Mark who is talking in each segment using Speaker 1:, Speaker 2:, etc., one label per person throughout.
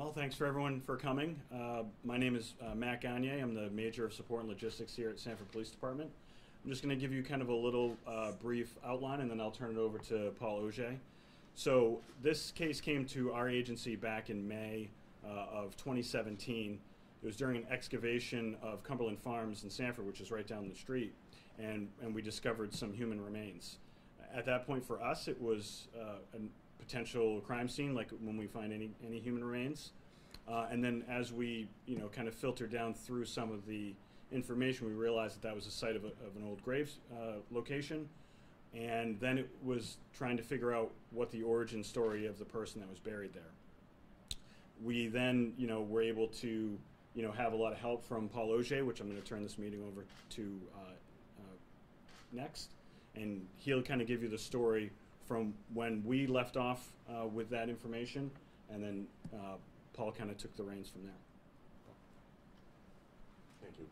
Speaker 1: Well, thanks for everyone for coming. Uh, my name is uh, Matt Gagne. I'm the Major of Support and Logistics here at Sanford Police Department. I'm just going to give you kind of a little uh, brief outline and then I'll turn it over to Paul Auger. So, this case came to our agency back in May uh, of 2017. It was during an excavation of Cumberland Farms in Sanford, which is right down the street, and, and we discovered some human remains. At that point, for us, it was uh, a potential crime scene, like when we find any, any human remains. Uh, and then as we, you know, kind of filter down through some of the information, we realized that that was the site of, a, of an old grave uh, location. And then it was trying to figure out what the origin story of the person that was buried there. We then, you know, were able to, you know, have a lot of help from Paul Auger, which I'm going to turn this meeting over to uh, uh, next. And he'll kind of give you the story from when we left off uh, with that information, and then uh, Paul kind of took the reins from there.
Speaker 2: Thank you.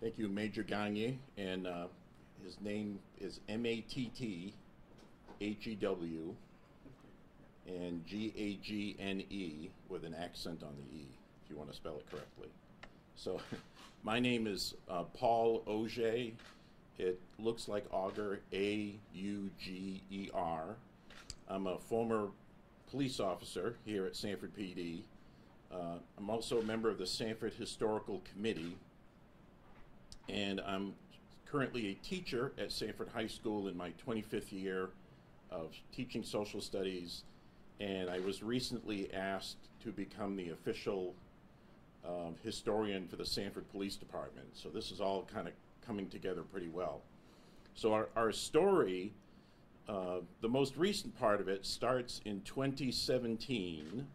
Speaker 2: Thank you, Major Gagne, and uh, his name is M-A-T-T-H-E-W and G-A-G-N-E with an accent on the E, if you want to spell it correctly. So, my name is uh, Paul Auger. It looks like Auger, A-U-G-E-R. I'm a former police officer here at Sanford PD. Uh, I'm also a member of the Sanford Historical Committee, and I'm currently a teacher at Sanford High School in my 25th year of teaching social studies, and I was recently asked to become the official um, historian for the Sanford Police Department. So this is all kind of coming together pretty well. So our, our story, uh, the most recent part of it starts in 2017.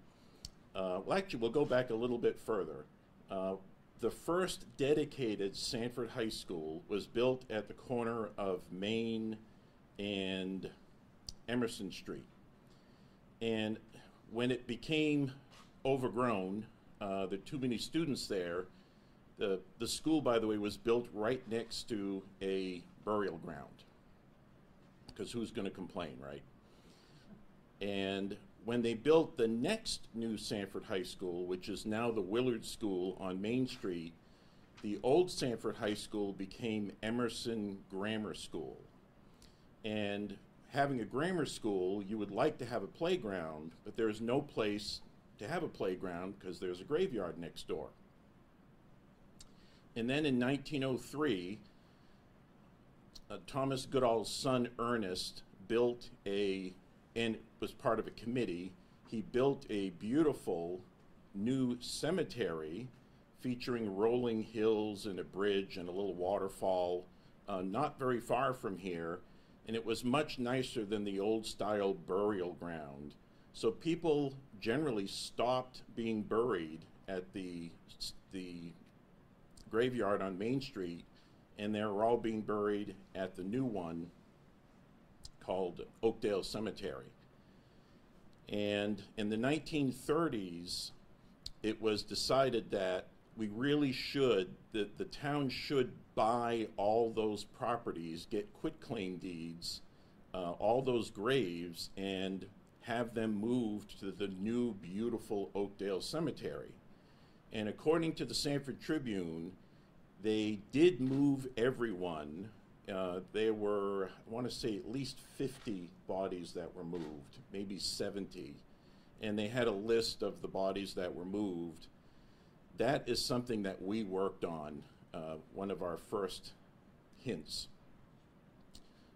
Speaker 2: Uh, well, actually, we'll go back a little bit further. Uh, the first dedicated Sanford High School was built at the corner of Main and Emerson Street. And when it became overgrown, uh, there were too many students there. The, the school, by the way, was built right next to a burial ground. Because who's going to complain, right? And when they built the next new Sanford High School, which is now the Willard School on Main Street, the old Sanford High School became Emerson Grammar School. And having a grammar school, you would like to have a playground, but there is no place to have a playground because there's a graveyard next door. And then in 1903, uh, Thomas Goodall's son Ernest built a, and was part of a committee, he built a beautiful new cemetery featuring rolling hills and a bridge and a little waterfall uh, not very far from here. And it was much nicer than the old style burial ground. So people generally stopped being buried at the, the graveyard on Main Street and they were all being buried at the new one called Oakdale Cemetery. And in the 1930s, it was decided that we really should, that the town should buy all those properties, get quitclaim deeds, uh, all those graves, and have them moved to the new beautiful Oakdale Cemetery. And according to the Sanford Tribune, they did move everyone. Uh, there were, I want to say, at least 50 bodies that were moved, maybe 70. And they had a list of the bodies that were moved. That is something that we worked on, uh, one of our first hints.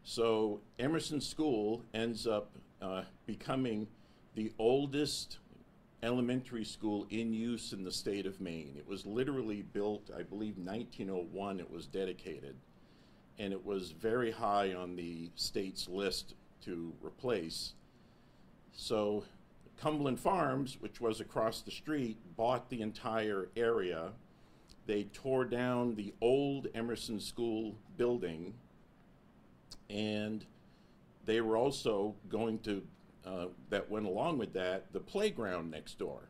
Speaker 2: So Emerson School ends up uh, becoming the oldest elementary school in use in the state of Maine. It was literally built, I believe, 1901. It was dedicated, and it was very high on the state's list to replace. So, Cumberland Farms, which was across the street, bought the entire area. They tore down the old Emerson School building, and they were also going to uh, that went along with that, the playground next door.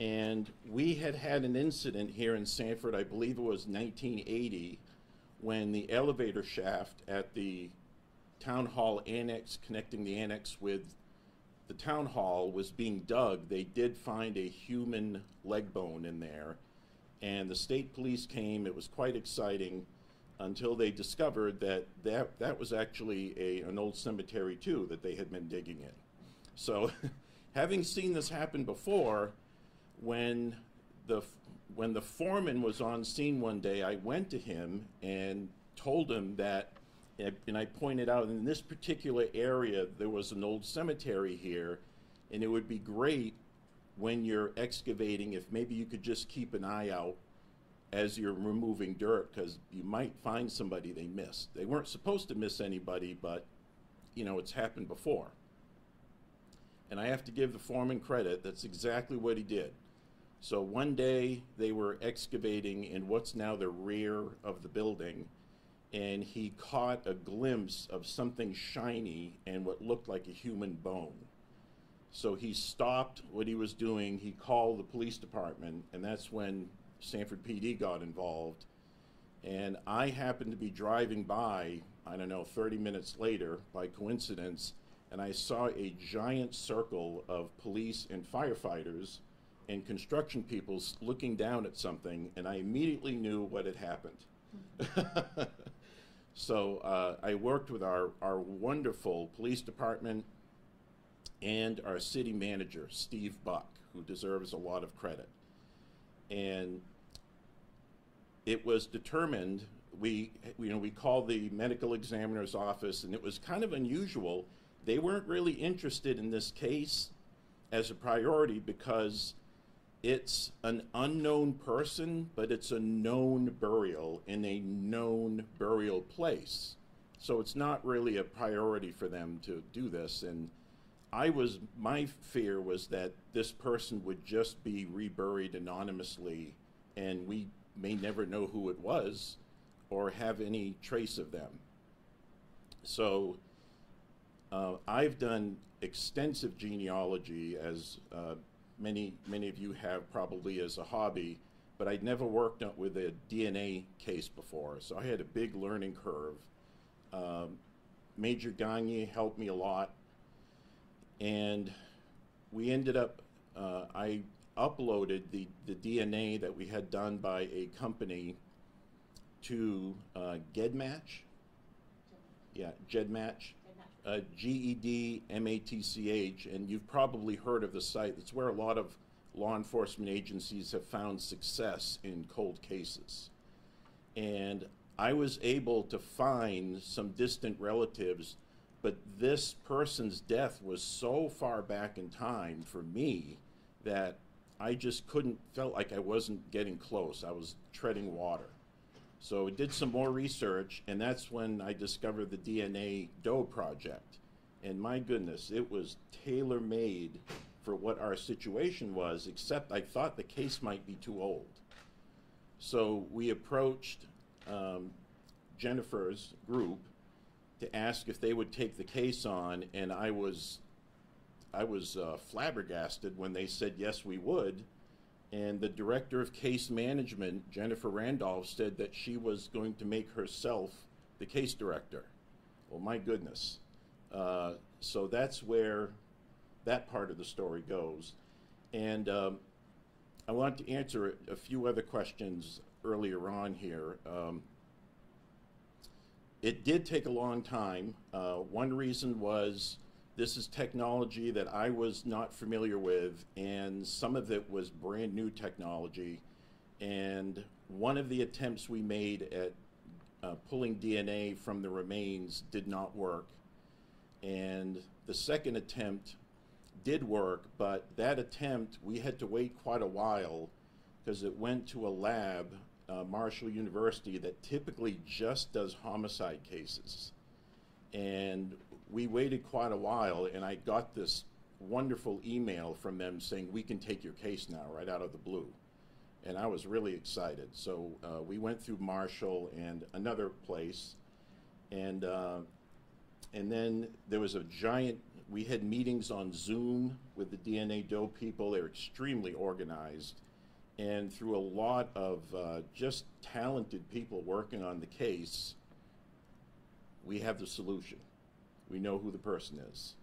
Speaker 2: And we had had an incident here in Sanford, I believe it was 1980, when the elevator shaft at the town hall annex, connecting the annex with the town hall was being dug, they did find a human leg bone in there. And the state police came, it was quite exciting until they discovered that that, that was actually a, an old cemetery too that they had been digging in. So, having seen this happen before, when the when the foreman was on scene one day, I went to him and told him that, and I pointed out in this particular area there was an old cemetery here, and it would be great when you're excavating if maybe you could just keep an eye out as you're removing dirt because you might find somebody they missed. They weren't supposed to miss anybody, but you know, it's happened before. And I have to give the foreman credit, that's exactly what he did. So one day they were excavating in what's now the rear of the building, and he caught a glimpse of something shiny and what looked like a human bone. So he stopped what he was doing, he called the police department, and that's when Sanford PD got involved. And I happened to be driving by, I don't know, 30 minutes later by coincidence, and I saw a giant circle of police and firefighters and construction people looking down at something, and I immediately knew what had happened. so uh, I worked with our, our wonderful police department and our city manager, Steve Buck, who deserves a lot of credit. And it was determined, we, you know, we called the medical examiner's office, and it was kind of unusual. They weren't really interested in this case as a priority because it's an unknown person, but it's a known burial in a known burial place. So it's not really a priority for them to do this. And I was, my fear was that this person would just be reburied anonymously and we may never know who it was or have any trace of them. So uh, I've done extensive genealogy as uh, many many of you have probably as a hobby, but I'd never worked with a DNA case before, so I had a big learning curve. Um, Major Gagne helped me a lot, and we ended up. Uh, I uploaded the the DNA that we had done by a company to uh, GEDmatch. Yeah, GEDmatch uh, G-E-D-M-A-T-C-H, and you've probably heard of the site. It's where a lot of law enforcement agencies have found success in cold cases. And I was able to find some distant relatives, but this person's death was so far back in time for me that I just couldn't, felt like I wasn't getting close. I was treading water. So we did some more research, and that's when I discovered the DNA Doe project. And my goodness, it was tailor made for what our situation was, except I thought the case might be too old. So we approached um, Jennifer's group to ask if they would take the case on, and I was, I was uh, flabbergasted when they said yes, we would and the director of case management, Jennifer Randolph, said that she was going to make herself the case director. Well, my goodness. Uh, so that's where that part of the story goes. And um, I want to answer a, few other questions earlier on here. Um, it did take a long time. Uh, one reason was this is technology that I was not familiar with, and some of it was brand new technology. And one of the attempts we made at uh, pulling DNA from the remains did not work. And the second attempt did work, but that attempt, we had to wait quite a while because it went to a lab, uh, Marshall University, that typically just does homicide cases. And we waited quite a while, and I got this wonderful email from them saying, We can take your case now, right out of the blue. And I was really excited. So uh, we went through Marshall and another place, and, uh, and then there was a giant, we had meetings on Zoom with the DNA Doe people. They're extremely organized. And through a lot of uh, just talented people working on the case, we have the solution we know who the person is.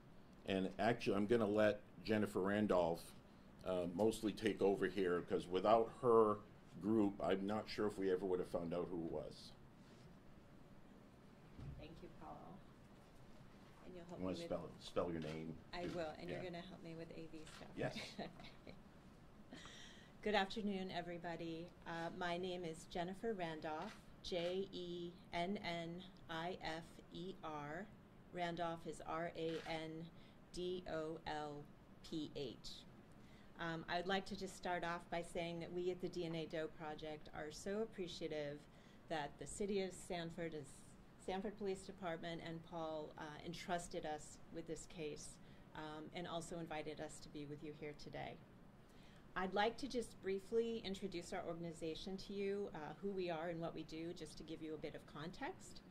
Speaker 2: And actually, I'm going to let Jennifer Randolph uh, mostly take over here because without her group, I'm not sure if we ever would have found out who it was.
Speaker 3: Thank you, Paul. And you'll help
Speaker 2: You
Speaker 3: me
Speaker 2: want to
Speaker 3: with.
Speaker 2: spell, spell your name?
Speaker 3: I
Speaker 2: too?
Speaker 3: will, and you're gonna help me with AV stuff.
Speaker 2: Yes.
Speaker 3: Good afternoon, everybody. Uh, my name is Jennifer Randolph, J E N N I F E R. Randolph is R A N D O L P H. Um, I would like to just start off by saying that we at the DNA Doe Project are so appreciative that the City of Sanford is Sanford Police Department and Paul uh, entrusted us with this case um, and also invited us to be with you here today. I'd like to just briefly introduce our organization to you, uh, who we are and what we do, just to give you a bit of context.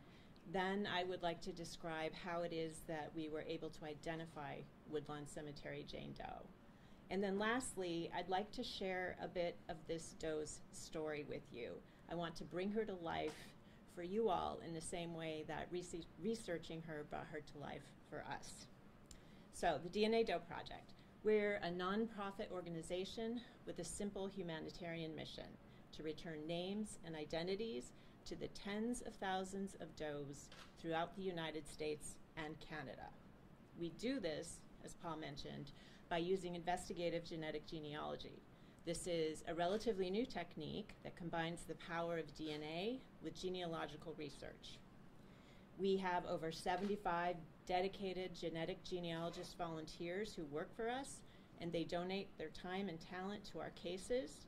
Speaker 3: Then I would like to describe how it is that we were able to identify Woodlawn Cemetery Jane Doe. And then lastly, I'd like to share a bit of this doe's story with you. I want to bring her to life for you all in the same way that rese- researching her brought her to life for us. So, the DNA Doe Project. We're a nonprofit organization with a simple humanitarian mission to return names and identities to the tens of thousands of does throughout the United States and Canada. We do this, as Paul mentioned, by using investigative genetic genealogy. This is a relatively new technique that combines the power of DNA with genealogical research. We have over 75 dedicated genetic genealogist volunteers who work for us, and they donate their time and talent to our cases.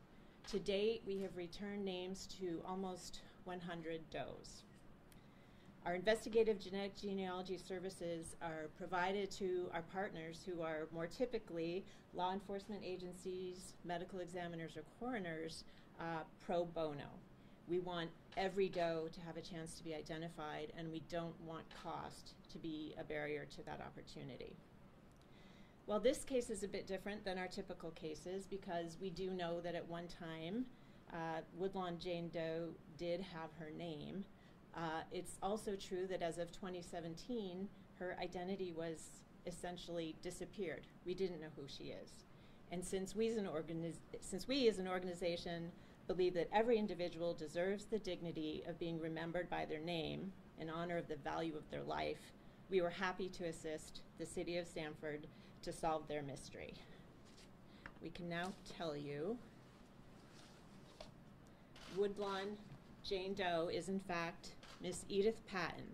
Speaker 3: To date, we have returned names to almost 100 does. Our investigative genetic genealogy services are provided to our partners who are more typically law enforcement agencies, medical examiners, or coroners uh, pro bono. We want every doe to have a chance to be identified, and we don't want cost to be a barrier to that opportunity. Well, this case is a bit different than our typical cases because we do know that at one time, uh, Woodlawn Jane Doe did have her name. Uh, it's also true that as of 2017, her identity was essentially disappeared. We didn't know who she is. And since we as an, since we as an organization believe that every individual deserves the dignity of being remembered by their name in honor of the value of their life, we were happy to assist the City of Sanford to solve their mystery. We can now tell you Woodlawn Jane Doe is in fact Miss Edith Patten.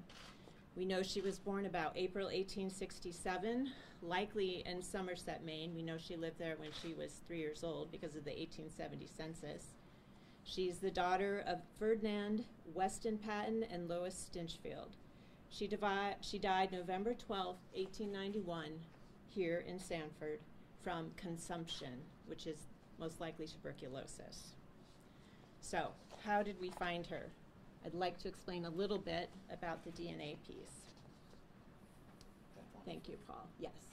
Speaker 3: We know she was born about April 1867, likely in Somerset, Maine. We know she lived there when she was three years old because of the 1870 census. She's the daughter of Ferdinand Weston Patten and Lois Stinchfield. She, she died November 12, 1891, here in Sanford from consumption, which is most likely tuberculosis. So, how did we find her? I'd like to explain a little bit about the DNA piece. Thank you, Paul. Yes.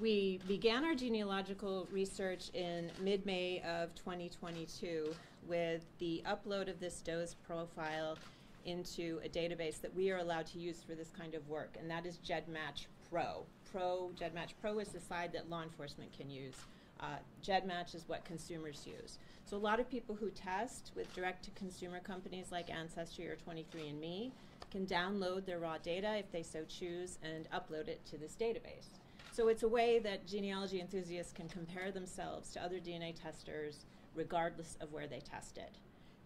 Speaker 3: We began our genealogical research in mid May of 2022 with the upload of this doe's profile into a database that we are allowed to use for this kind of work, and that is GEDmatch Pro. Pro GEDmatch Pro is the side that law enforcement can use. Uh, GEDmatch is what consumers use. So a lot of people who test with direct-to-consumer companies like Ancestry or 23andMe can download their raw data if they so choose and upload it to this database. So it's a way that genealogy enthusiasts can compare themselves to other DNA testers regardless of where they tested.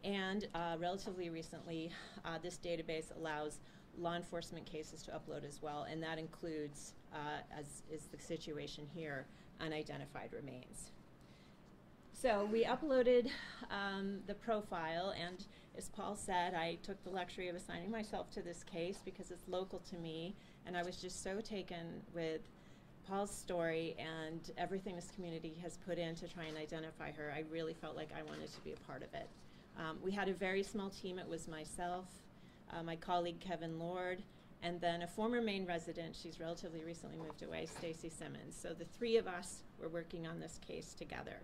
Speaker 3: And uh, relatively recently, uh, this database allows law enforcement cases to upload as well, and that includes, uh, as is the situation here, unidentified remains. So we uploaded um, the profile, and as Paul said, I took the luxury of assigning myself to this case because it's local to me, and I was just so taken with Paul's story and everything this community has put in to try and identify her. I really felt like I wanted to be a part of it. Um, we had a very small team. It was myself, uh, my colleague Kevin Lord, and then a former Maine resident. She's relatively recently moved away, Stacy Simmons. So the three of us were working on this case together.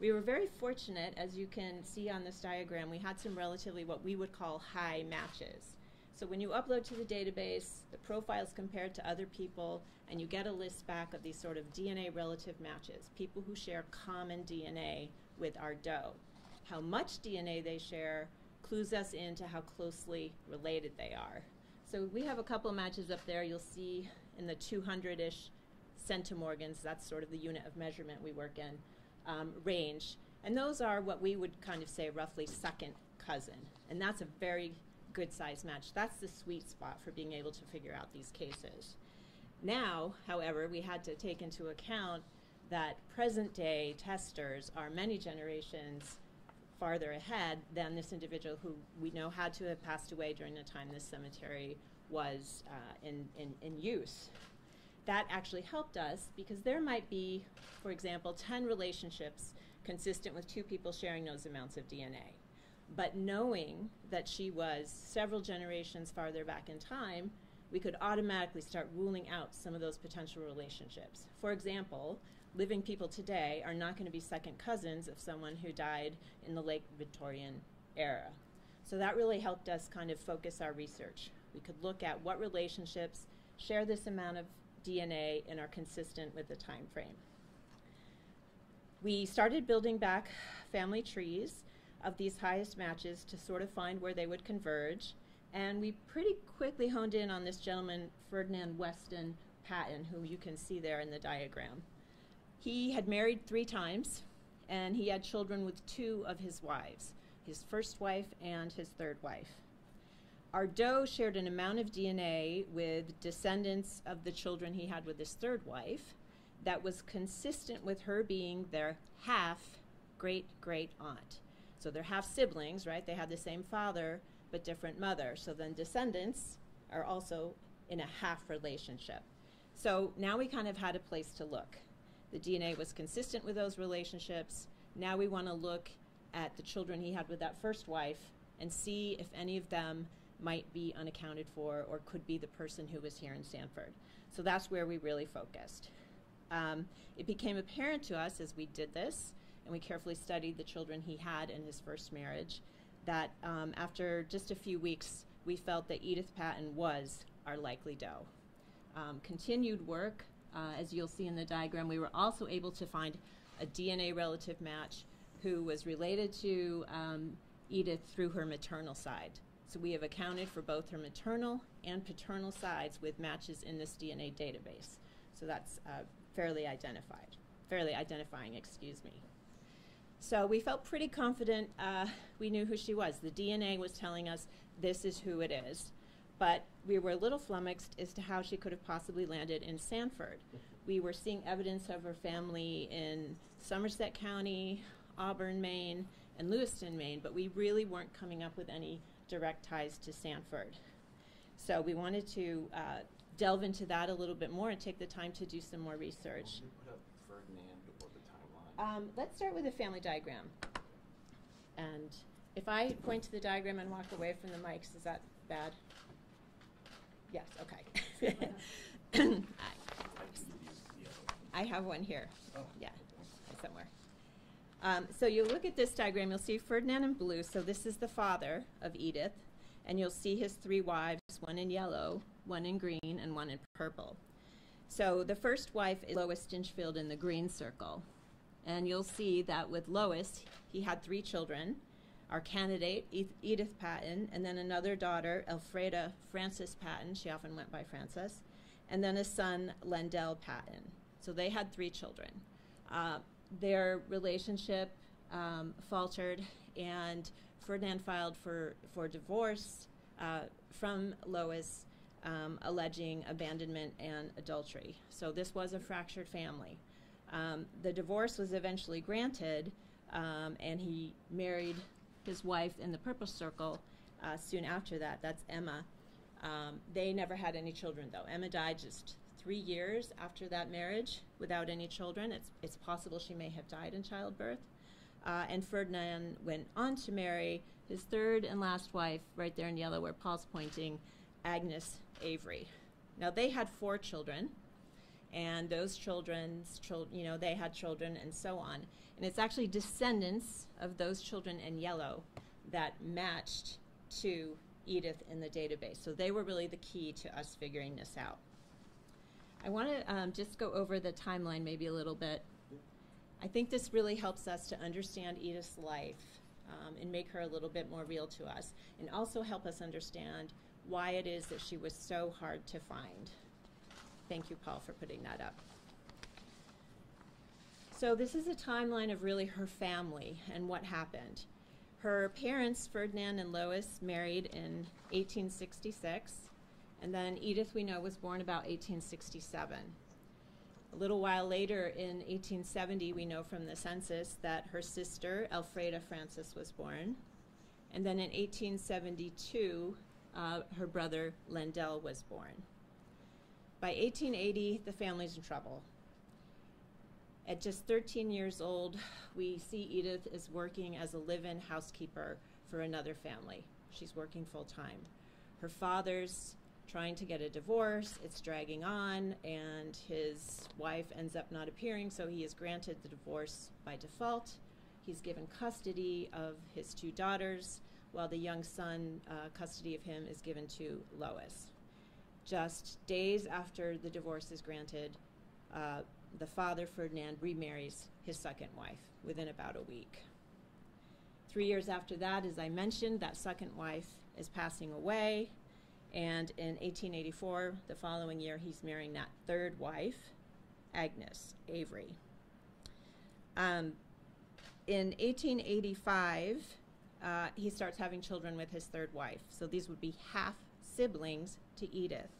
Speaker 3: We were very fortunate, as you can see on this diagram, we had some relatively what we would call high matches. So when you upload to the database, the profile's compared to other people, and you get a list back of these sort of DNA relative matches, people who share common DNA with our doe. How much DNA they share clues us into how closely related they are. So we have a couple of matches up there. You'll see in the 200-ish centimorgans, that's sort of the unit of measurement we work in, um, range. And those are what we would kind of say roughly second cousin. And that's a very good size match. That's the sweet spot for being able to figure out these cases. Now, however, we had to take into account that present day testers are many generations farther ahead than this individual who we know had to have passed away during the time this cemetery was uh, in, in, in use. That actually helped us because there might be, for example, 10 relationships consistent with two people sharing those amounts of DNA. But knowing that she was several generations farther back in time, we could automatically start ruling out some of those potential relationships. For example, living people today are not going to be second cousins of someone who died in the late Victorian era. So that really helped us kind of focus our research. We could look at what relationships share this amount of DNA and are consistent with the time frame. We started building back family trees of these highest matches to sort of find where they would converge. And we pretty quickly honed in on this gentleman, Ferdinand Weston Patten, who you can see there in the diagram. He had married three times, and he had children with two of his wives his first wife and his third wife. Our doe shared an amount of DNA with descendants of the children he had with his third wife that was consistent with her being their half great great aunt. So they're half siblings, right? They had the same father but different mother. So then descendants are also in a half relationship. So now we kind of had a place to look. The DNA was consistent with those relationships. Now we want to look at the children he had with that first wife and see if any of them might be unaccounted for or could be the person who was here in Sanford. So that's where we really focused. Um, it became apparent to us as we did this, and we carefully studied the children he had in his first marriage, that um, after just a few weeks, we felt that Edith Patten was our likely doe. Um, continued work uh, as you'll see in the diagram, we were also able to find a DNA relative match who was related to um, Edith through her maternal side. So we have accounted for both her maternal and paternal sides with matches in this DNA database. So that's uh, fairly identified, fairly identifying, excuse me. So we felt pretty confident uh, we knew who she was. The DNA was telling us this is who it is but we were a little flummoxed as to how she could have possibly landed in Sanford. We were seeing evidence of her family in Somerset County, Auburn, Maine, and Lewiston, Maine, but we really weren't coming up with any direct ties to Sanford. So we wanted to uh, delve into that a little bit more and take the time to do some more research. Um, let's start with a family diagram. And if I point to the diagram and walk away from the mics, is that bad? Yes, okay. I have one here. Yeah, somewhere. Um, so you look at this diagram, you'll see Ferdinand in blue, so this is the father of Edith, and you'll see his three wives, one in yellow, one in green, and one in purple. So the first wife is Lois Stinchfield in the green circle. And you'll see that with Lois, he had three children, our candidate, Edith Patten, and then another daughter, Elfreda Frances Patten. She often went by Frances. And then a son, Lendell Patten. So they had three children. Uh, their relationship um, faltered, and Ferdinand filed for, for divorce uh, from Lois, um, alleging abandonment and adultery. So this was a fractured family. Um, the divorce was eventually granted, um, and he married his wife in the purple circle uh, soon after that. That's Emma. Um, they never had any children, though. Emma died just three years after that marriage without any children. It's, it's possible she may have died in childbirth. Uh, and Ferdinand went on to marry his third and last wife, right there in yellow where Paul's pointing, Agnes Avery. Now, they had four children, and those children's, children, you know, they had children and so on. And it's actually descendants of those children in yellow that matched to Edith in the database. So they were really the key to us figuring this out. I want to um, just go over the timeline maybe a little bit. I think this really helps us to understand Edith's life um, and make her a little bit more real to us, and also help us understand why it is that she was so hard to find. Thank you, Paul, for putting that up. So this is a timeline of really her family and what happened. Her parents, Ferdinand and Lois, married in 1866, and then Edith, we know, was born about 1867. A little while later, in 1870, we know from the census that her sister, Elfreda Frances, was born. And then in 1872, uh, her brother, Lendell, was born. By 1880, the family's in trouble. At just 13 years old, we see Edith is working as a live in housekeeper for another family. She's working full time. Her father's trying to get a divorce, it's dragging on, and his wife ends up not appearing, so he is granted the divorce by default. He's given custody of his two daughters, while the young son, uh, custody of him, is given to Lois. Just days after the divorce is granted, uh, the father, Ferdinand, remarries his second wife within about a week. Three years after that, as I mentioned, that second wife is passing away. And in 1884, the following year, he's marrying that third wife, Agnes Avery. Um, in 1885, uh, he starts having children with his third wife. So these would be half siblings to Edith.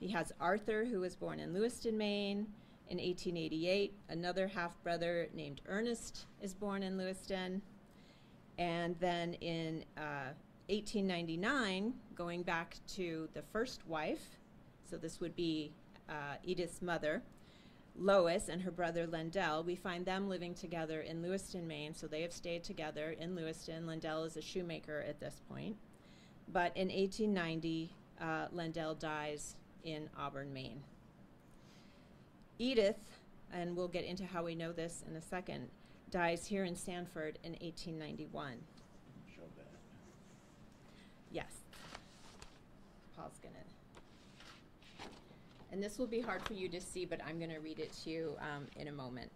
Speaker 3: He has Arthur, who was born in Lewiston, Maine. In 1888, another half brother named Ernest is born in Lewiston. And then in uh, 1899, going back to the first wife, so this would be uh, Edith's mother, Lois and her brother Lendell, we find them living together in Lewiston, Maine. So they have stayed together in Lewiston. Lendell is a shoemaker at this point. But in 1890, uh, Lendell dies in Auburn, Maine. Edith, and we'll get into how we know this in a second, dies here in Sanford in 1891.
Speaker 2: Show that.
Speaker 3: Yes. Paul's gonna. And this will be hard for you to see, but I'm gonna read it to you um, in a moment.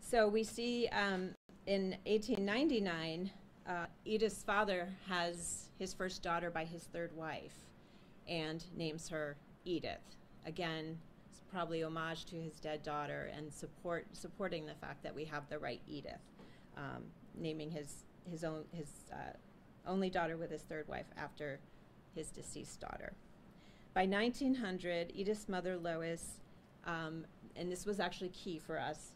Speaker 3: So we see um, in 1899, uh, Edith's father has his first daughter by his third wife and names her Edith. Again, it's probably homage to his dead daughter and support supporting the fact that we have the right Edith, um, naming his his own his uh, only daughter with his third wife after his deceased daughter. By 1900, Edith's mother Lois, um, and this was actually key for us.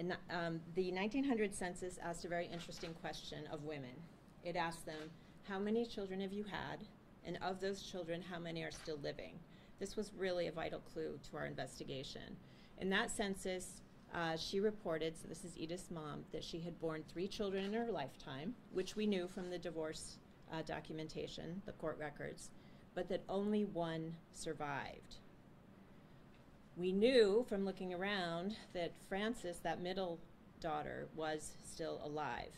Speaker 3: And um, the 1900 census asked a very interesting question of women. It asked them, "How many children have you had?" and of those children, how many are still living? This was really a vital clue to our investigation. In that census, uh, she reported, so this is Edith's mom, that she had borne three children in her lifetime, which we knew from the divorce uh, documentation, the court records, but that only one survived. We knew from looking around that Frances, that middle daughter, was still alive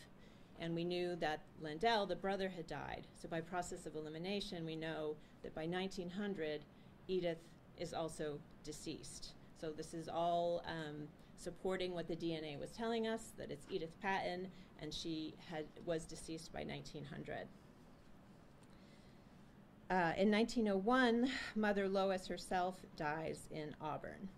Speaker 3: and we knew that Lendell, the brother, had died. So by process of elimination, we know that by 1900, Edith is also deceased. So this is all um, supporting what the DNA was telling us that it's Edith Patten, and she had was deceased by 1900. Uh, in 1901, Mother Lois herself dies in Auburn,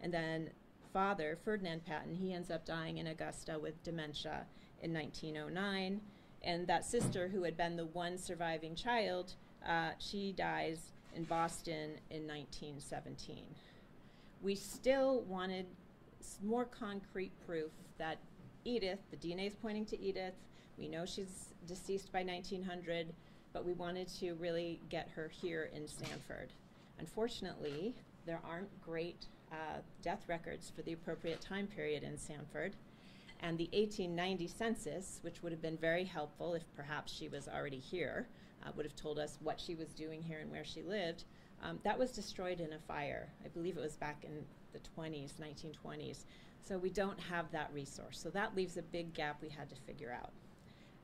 Speaker 3: and then father Ferdinand Patten he ends up dying in Augusta with dementia in 1909. And that sister, who had been the one surviving child, uh, she dies in Boston in 1917. We still wanted more concrete proof that Edith, the DNA is pointing to Edith. We know she's deceased by 1900, but we wanted to really get her here in Sanford. Unfortunately, there aren't great uh, death records for the appropriate time period in Sanford. And the 1890 census, which would have been very helpful if perhaps she was already here, uh, would have told us what she was doing here and where she lived, um, that was destroyed in a fire. I believe it was back in the 20s, 1920s. So we don't have that resource. So that leaves a big gap we had to figure out.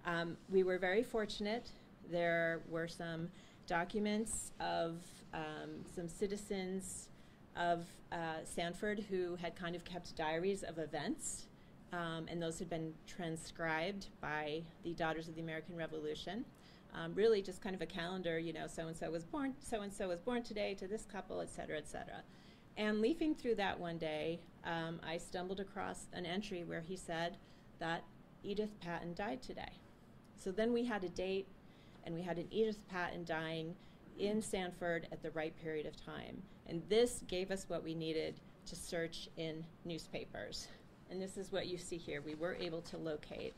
Speaker 3: Um, we were very fortunate There were some documents of um, some citizens of uh, Sanford who had kind of kept diaries of events, um, and those had been transcribed by the Daughters of the American Revolution. Um, really, just kind of a calendar, you know, so and so was born, so and so was born today to this couple, et cetera, et cetera. And leafing through that one day, um, I stumbled across an entry where he said that Edith Patten died today. So then we had a date, and we had an Edith Patten dying in Sanford at the right period of time. And this gave us what we needed to search in newspapers. And this is what you see here. We were able to locate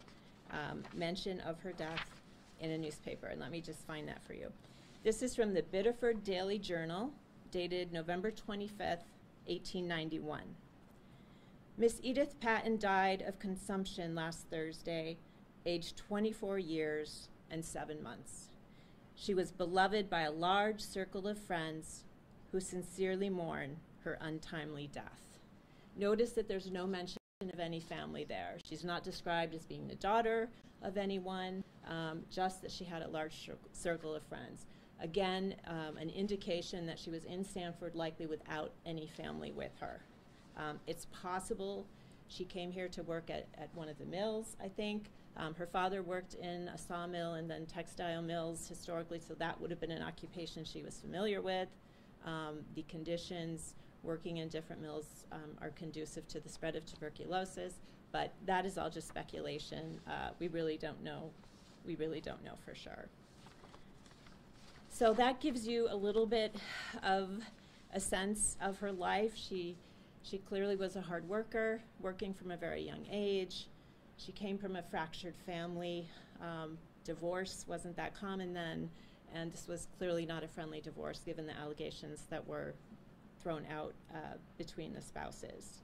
Speaker 3: um, mention of her death in a newspaper. And let me just find that for you. This is from the Biddeford Daily Journal, dated November 25th, 1891. Miss Edith Patten died of consumption last Thursday, aged 24 years and seven months. She was beloved by a large circle of friends who sincerely mourn her untimely death. Notice that there's no mention of any family there. She's not described as being the daughter of anyone, um, just that she had a large circle of friends. Again, um, an indication that she was in Sanford, likely without any family with her. Um, it's possible she came here to work at, at one of the mills, I think. Um, her father worked in a sawmill and then textile mills historically, so that would have been an occupation she was familiar with. Um, the conditions working in different mills um, are conducive to the spread of tuberculosis, but that is all just speculation. Uh, we really don't know. We really don't know for sure. So that gives you a little bit of a sense of her life. She, she clearly was a hard worker, working from a very young age. She came from a fractured family. Um, divorce wasn't that common then, and this was clearly not a friendly divorce given the allegations that were thrown out uh, between the spouses.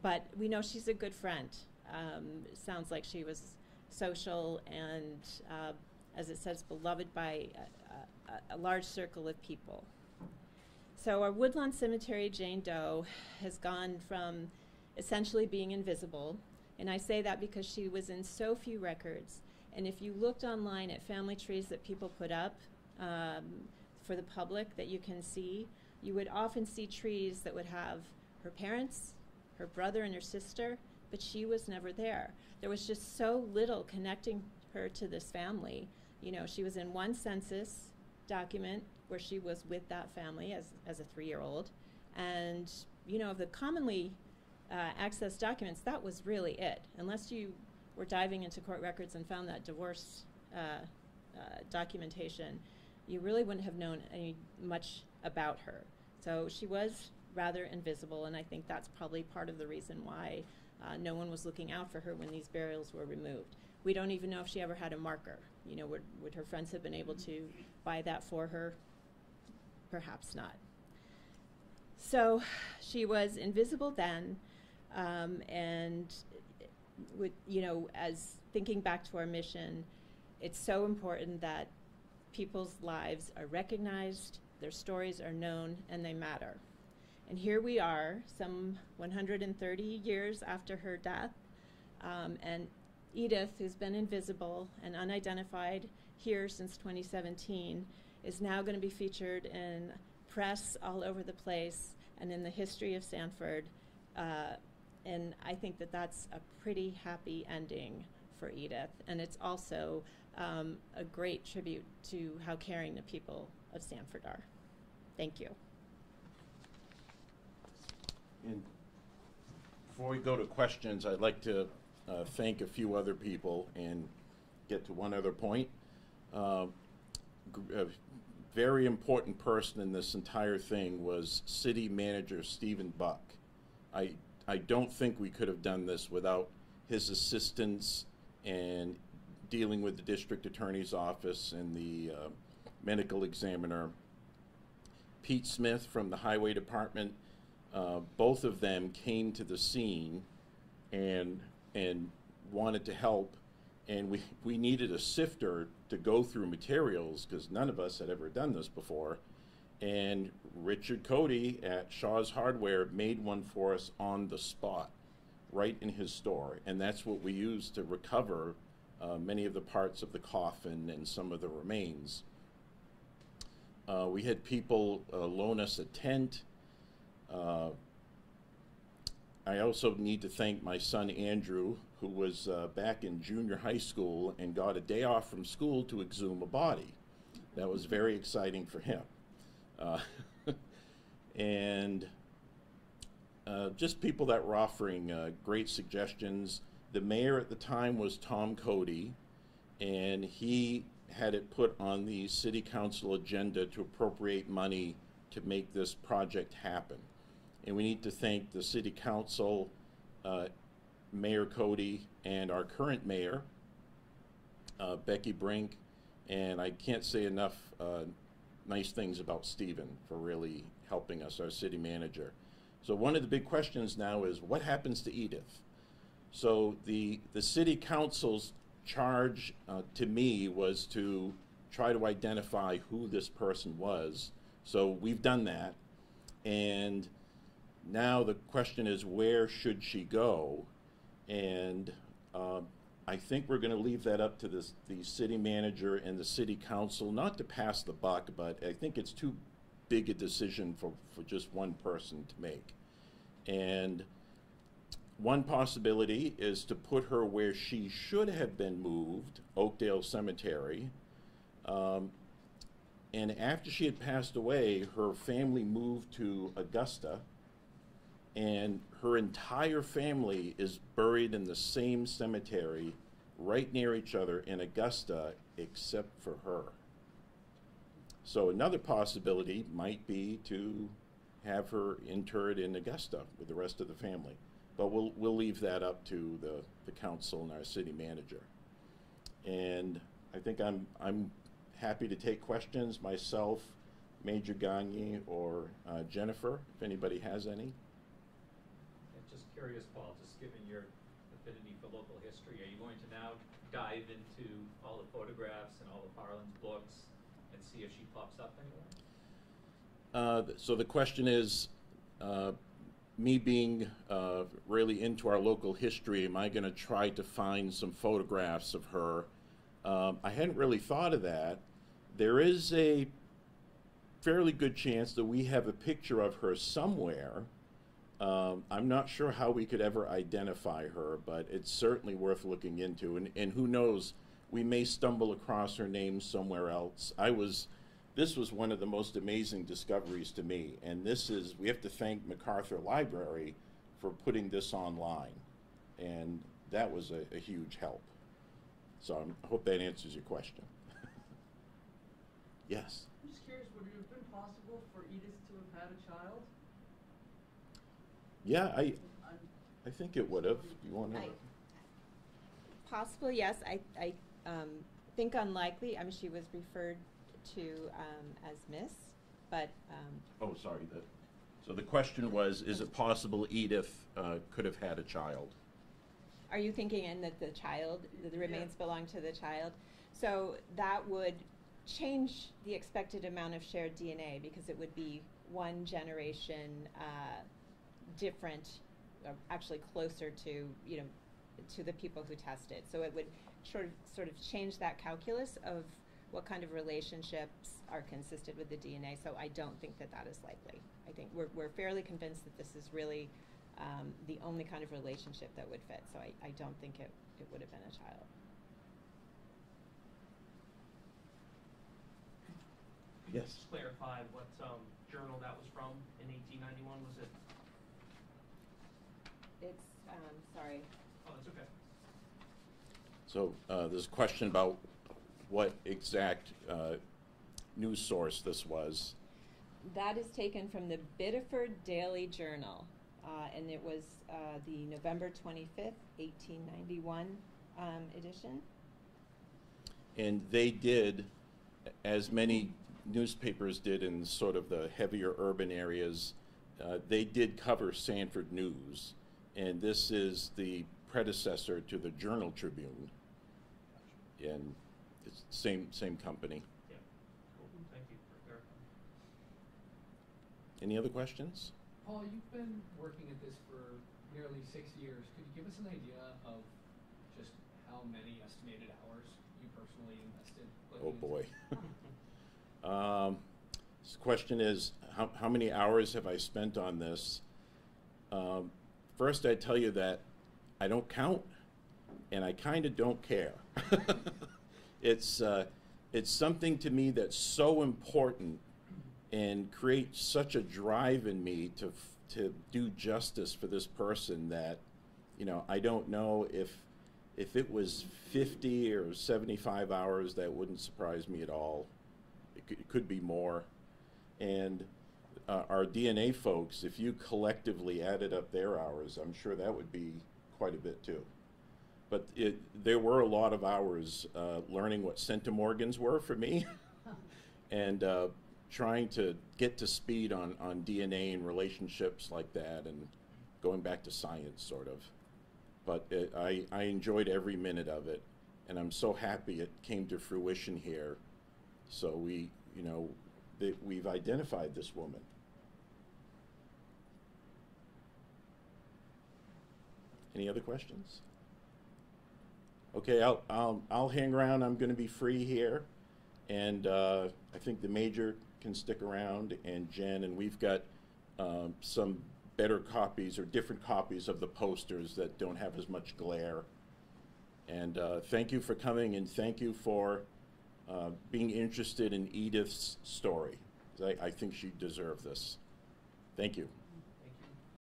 Speaker 3: But we know she's a good friend. Um, sounds like she was social and, uh, as it says, beloved by a, a, a large circle of people. So our Woodlawn Cemetery Jane Doe has gone from essentially being invisible, and I say that because she was in so few records. And if you looked online at family trees that people put up um, for the public that you can see, you would often see trees that would have her parents, her brother, and her sister, but she was never there. There was just so little connecting her to this family. You know, she was in one census document where she was with that family as, as a three year old. And, you know, of the commonly uh, accessed documents, that was really it. Unless you were diving into court records and found that divorce uh, uh, documentation, you really wouldn't have known any much about her. So she was rather invisible, and I think that's probably part of the reason why uh, no one was looking out for her when these burials were removed. We don't even know if she ever had a marker. You know, would, would her friends have been able to buy that for her? Perhaps not. So she was invisible then, um, and with, you know, as thinking back to our mission, it's so important that people's lives are recognized, their stories are known, and they matter. And here we are, some 130 years after her death, um, and Edith, who's been invisible and unidentified here since 2017, is now going to be featured in press all over the place and in the history of Sanford. Uh, and I think that that's a pretty happy ending for Edith. And it's also um, a great tribute to how caring the people of Sanford are. Thank you.
Speaker 2: And before we go to questions, I'd like to uh, thank a few other people and get to one other point. Uh, a very important person in this entire thing was City Manager Stephen Buck. I I don't think we could have done this without his assistance and dealing with the district attorney's office and the uh, medical examiner. Pete Smith from the highway department, uh, both of them came to the scene and and wanted to help. And we, we needed a sifter to go through materials because none of us had ever done this before. And Richard Cody at Shaw's Hardware made one for us on the spot, right in his store. And that's what we used to recover uh, many of the parts of the coffin and some of the remains. Uh, we had people uh, loan us a tent. Uh, I also need to thank my son Andrew, who was uh, back in junior high school and got a day off from school to exhume a body. That was very exciting for him. Uh, and uh, just people that were offering uh, great suggestions. The mayor at the time was Tom Cote, and he had it put on the city council agenda to appropriate money to make this project happen. And we need to thank the city council, uh, Mayor Cote, and our current mayor, uh, Becky Brink, and I can't say enough uh, nice things about Stephen for really helping us, our city manager. So one of the big questions now is what happens to Edith? So the the city council's charge uh, to me was to try to identify who this person was. So we've done that, and now the question is where should she go? And uh, I think we're going to leave that up to this, the city manager and the city council, not to pass the buck, but I think it's too big a decision for, for just one person to make. And one possibility is to put her where she should have been moved, Oakdale Cemetery. Um, and after she had passed away, her family moved to Augusta, and her entire family is buried in the same cemetery right near each other in Augusta, except for her. So another possibility might be to have her interred in Augusta with the rest of the family. But we'll, we'll leave that up to the, the council and our city manager. And I think I'm, I'm happy to take questions myself, Major Gagne, or uh, Jennifer, if anybody has any.
Speaker 4: Just curious, Paul, just given your affinity for local history, are you going to now dive into all the photographs and all the Farland's books and see if she pops up anywhere?
Speaker 2: Uh, so the question is, uh, me being uh, really into our local history, am I going to try to find some photographs of her? Um, I hadn't really thought of that. There is a fairly good chance that we have a picture of her somewhere. Um, I'm not sure how we could ever identify her, but it's certainly worth looking into. And, and who knows, we may stumble across her name somewhere else. I was this was one of the most amazing discoveries to me. And this is, we have to thank McArthur Library for putting this online. And that was a, a huge help. So I'm, I hope that answers your question. yes.
Speaker 5: I'm just curious, would it have been possible for Edith to have had a child?
Speaker 2: Yeah, I,
Speaker 5: I'm-
Speaker 2: think it would have. You want to?
Speaker 3: I- Possible, yes. I, I um, think unlikely. I mean, she was referred to um, as Miss, but um,
Speaker 2: Oh, sorry. The, so the question was, is it possible Edith uh, could have had a child?
Speaker 3: are you thinking in that the child, that the
Speaker 5: Yeah.
Speaker 3: remains belong to the child? So that would change the expected amount of shared DNA because it would be one generation uh, different, uh, actually closer to, you know, to the people who tested. It so it would sort of, sort of change that calculus of what kind of relationships are consistent with the DNA. So I don't think that that is likely. I think we're, we're fairly convinced that this is really um, the only kind of relationship that would fit. So I, I don't think it, it would have been a child.
Speaker 2: Yes.
Speaker 6: Just clarify what um, journal that was from in 1891, was it?
Speaker 3: It's, um, sorry.
Speaker 6: Oh, that's okay.
Speaker 2: So uh, there's a question about what exact uh, news source this was.
Speaker 3: That is taken from the Biddeford Daily Journal, uh, and it was uh, the November 25th, 1891 um, edition.
Speaker 2: And they did, as many newspapers did in sort of the heavier urban areas, uh, they did cover Sanford News. And this is the predecessor to the Journal Tribune. And it's same, same company.
Speaker 6: Yeah. Cool. Thank you for clarifying.
Speaker 2: Any other questions?
Speaker 5: Paul, you've been working at this for nearly six years. Could you give us an idea of just how
Speaker 7: how many estimated hours you personally invested?
Speaker 2: Oh, boy.
Speaker 7: into-
Speaker 2: Um, this question is, how, how many hours have I spent on this? Um, first, I tell you that I don't count, and I kind of don't care. it's, uh, it's something to me that's so important and creates such a drive in me to, to do justice for this person that, you know, I don't know if, if it was 50 or 75 hours, that wouldn't surprise me at all. It it could be more. And uh, our DNA folks, if you collectively added up their hours, I'm sure that would be quite a bit too. But it, there were a lot of hours uh, learning what centimorgans were for me and uh, trying to get to speed on, on DNA and relationships like that and going back to science, sort of. But it, I, I enjoyed every minute of it, and I'm so happy it came to fruition here. So we, you know, that we've identified this woman. Any other questions? Okay, I'll, I'll, I'll hang around. I'm going to be free here. And uh, I think the major can stick around and Jen, and we've got um, some better copies or different copies of the posters that don't have as much glare. And uh, thank you for coming and thank you for uh, being interested in Edith's story. I, I think she deserved this. Thank you.